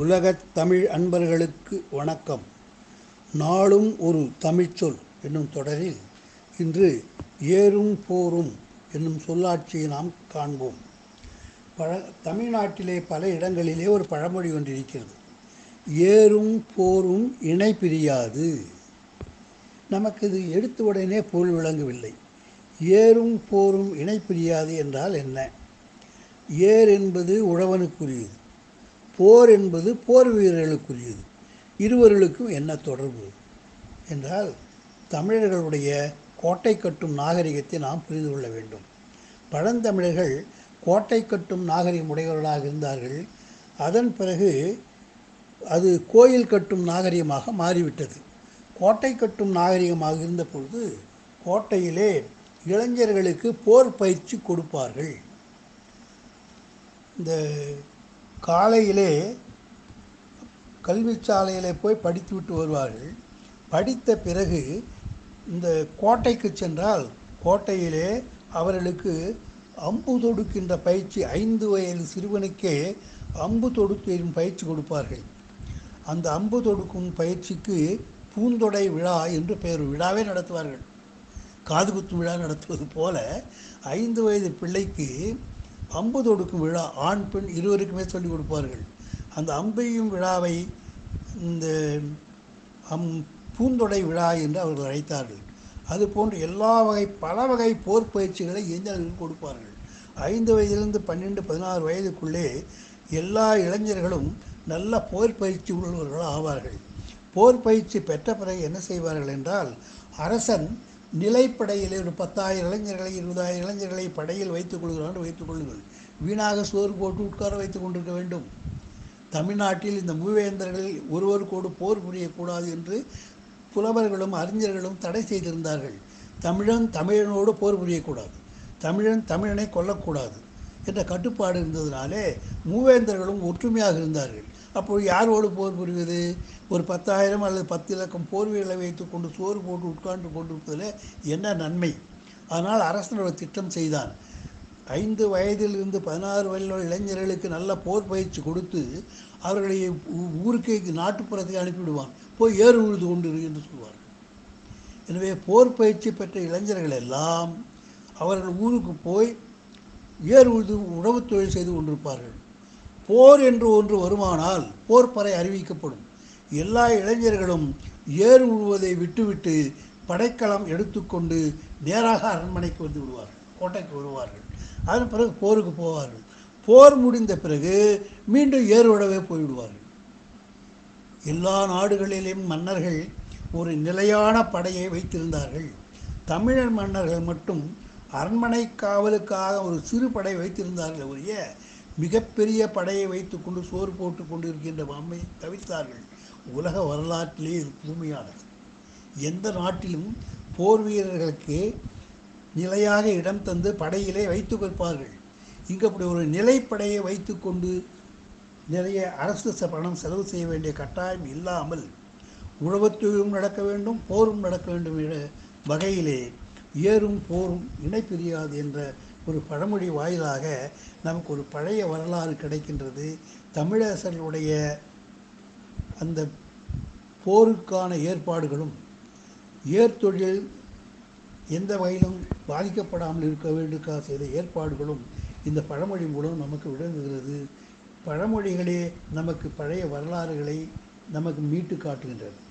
உலகத் தமிழ் அன்பர்களுக்கு வணக்கம். நாளும் ஒரு தமிழ்ச்சொல் என்னும் தொடரில் இன்று ஏறும் போரும் என்னும் சொல்லாட்சியை நாம் காண்போம். பழ தமிழ்நாட்டிலே பல இடங்களிலே ஒரு பழமொழி ஒன்று இருக்கிறது. ஏறும் போரும் இணை பிரியாது. நமக்கு இது எடுத்த உடனே பொருள் விளங்கவில்லை. ஏறும் போரும் இணை பிரியாது என்றால் என்ன? ஏர் என்பது உழவனுக்குரியது. போர் என்பது போர் வீரர்களுக்குரியது. இருவர்களுக்கும் என்ன தொடர்பு? என்றால் தமிழர்களுடைய கோட்டை கட்டும் நாகரிகத்தை நாம் புரிந்து கொள்ள வேண்டும். பழந்தமிழர்கள் கோட்டை கட்டும் நாகரிகம் உடையவர்களாக இருந்தார்கள். அதன் பிறகு அது கோயில் கட்டும் நாகரிகமாக மாறிவிட்டது. கோட்டை கட்டும் நாகரிகமாக இருந்த பொழுது கோட்டையிலே இளைஞர்களுக்கு போர் பயிற்சி கொடுப்பார்கள். இந்த காலையிலே கல்வி சாலையிலே போய் படித்து விட்டு வருவார்கள். படித்த பிறகு இந்த கோட்டைக்கு சென்றால் கோட்டையிலே அவர்களுக்கு அம்பு தொடுக்கின்ற பயிற்சி ஐந்து வயது சிறுவனுக்கே அம்பு தொடுக்கின்ற பயிற்சி கொடுப்பார்கள். அந்த அம்பு தொடுக்கும் பயிற்சிக்கு பூந்தொடை விழா என்று பெயர் விழாவே நடத்துவார்கள். காதுகுத்து விழா நடத்துவது போல ஐந்து வயது பிள்ளைக்கு அம்பு தொடுக்கும் விழா ஆண் பெண் இருவருக்குமே சொல்லிக் கொடுப்பார்கள். அந்த அம்பையும் விழாவை இந்த அம் பூந்தொடை விழா என்று அவர்கள் அழைத்தார்கள். அதுபோன்று எல்லா வகை பல வகை போர் பயிற்சிகளை இளைஞர்களுக்கு கொடுப்பார்கள். ஐந்து வயதிலிருந்து பன்னெண்டு பதினாறு வயதுக்குள்ளே எல்லா இளைஞர்களும் நல்ல போர் பயிற்சி உள்ளவர்கள் ஆவார்கள் போர் பயிற்சி பெற்ற பிறகு என்ன செய்வார்கள் என்றால் அரசன் நிலைப்படையில் ஒரு பத்தாயிரம் இளைஞர்களை இருபதாயிரம் இளைஞர்களை படையில் வைத்துக் கொள்கிறான் வைத்துக் கொள்ளுங்கள். வீணாக சோறு போட்டு உட்கார வைத்துக் கொண்டிருக்க வேண்டும். தமிழ்நாட்டில் இந்த மூவேந்தர்களில் ஒருவருக்கோடு போர் புரியக்கூடாது என்று புலவர்களும் அறிஞர்களும் தடை செய்திருந்தார்கள். தமிழன் தமிழனோடு போர் புரியக்கூடாது. தமிழன் தமிழனை கொல்லக்கூடாது. என்ற கட்டுப்பாடு இருந்ததினாலே மூவேந்தர்களும் ஒற்றுமையாக இருந்தார்கள். அப்போது யாரோடு போர் புரிவது? ஒரு பத்தாயிரம் அல்லது பத்து இலக்கம் போர் வீரர்களை வைத்து கொண்டு சோறு போட்டு உட்கார்ந்து கொண்டிருப்பதில் என்ன நன்மை? அதனால் அரசனோட திட்டம் செய்தான். ஐந்து வயதிலிருந்து பதினாறு வயதுள்ள இளைஞர்களுக்கு நல்ல போர் பயிற்சி கொடுத்து அவர்களை ஊருக்கு நாட்டுப்புறத்தை அனுப்பிவிடுவான். போய் ஏறு உழுது கொண்டு என்று சொல்வார் எனவே போர் பயிற்சி பெற்ற இளைஞர்கள் எல்லாம் அவர்கள் ஊருக்கு போய் ஏர் உழுது உழவு தொழில் செய்து கொண்டிருப்பார்கள். போர் என்று ஒன்று வருமானால் போர் பறை அறிவிக்கப்படும். எல்லா இளைஞர்களும் ஏர் உழுவதை விட்டுவிட்டு படைக்களம் எடுத்துக்கொண்டு நேராக அரண்மனைக்கு வந்து விடுவார்கள் கோட்டைக்கு வருவார்கள். அதன் பிறகு போருக்கு போவார்கள். போர் முடிந்த பிறகு மீண்டும் ஏர் உழவே போய்விடுவார்கள். எல்லா நாடுகளிலும் மன்னர்கள் ஒரு நிலையான படையை வைத்திருந்தார்கள். தமிழர் மன்னர்கள் மட்டும் அரண்மனை காவலுக்காக ஒரு சிறு படை வைத்திருந்தார்கள் ஒழிய மிகப்பெரிய படையை வைத்துக்கொண்டு சோறு போட்டு கொண்டு இருக்கின்ற அம்மை தவித்தார்கள். உலக வரலாற்றிலே இது புதுமையானது. எந்த நாட்டிலும் போர் வீரர்களுக்கு நிலையாக இடம் தந்து படையிலே வைத்து கொடுப்பார்கள் இங்கே அப்படி ஒரு நிலைப்படையை வைத்துக்கொண்டு நிறைய அரசு பணம் செலவு செய்ய வேண்டிய கட்டாயம் இல்லாமல் உழவத்தொழிலும் நடக்க வேண்டும் போரும் நடக்க வேண்டும் என்ற வகையிலே ஏறும் போரும் இணை பிரியாது என்ற ஒரு பழமொழி வாயிலாக நமக்கு ஒரு பழைய வரலாறு கிடைக்கின்றது. தமிழரசர்களுடைய அந்த போருக்கான ஏற்பாடுகளும் ஏர்தொழில் எந்த வகையிலும் பாதிக்கப்படாமல் இருக்க வேண்டுக்காக செய்த ஏற்பாடுகளும் இந்த பழமொழி மூலம் நமக்கு விளங்குகிறது. பழமொழிகளே நமக்கு பழைய வரலாறுகளை நமக்கு மீட்டு காட்டுகின்றது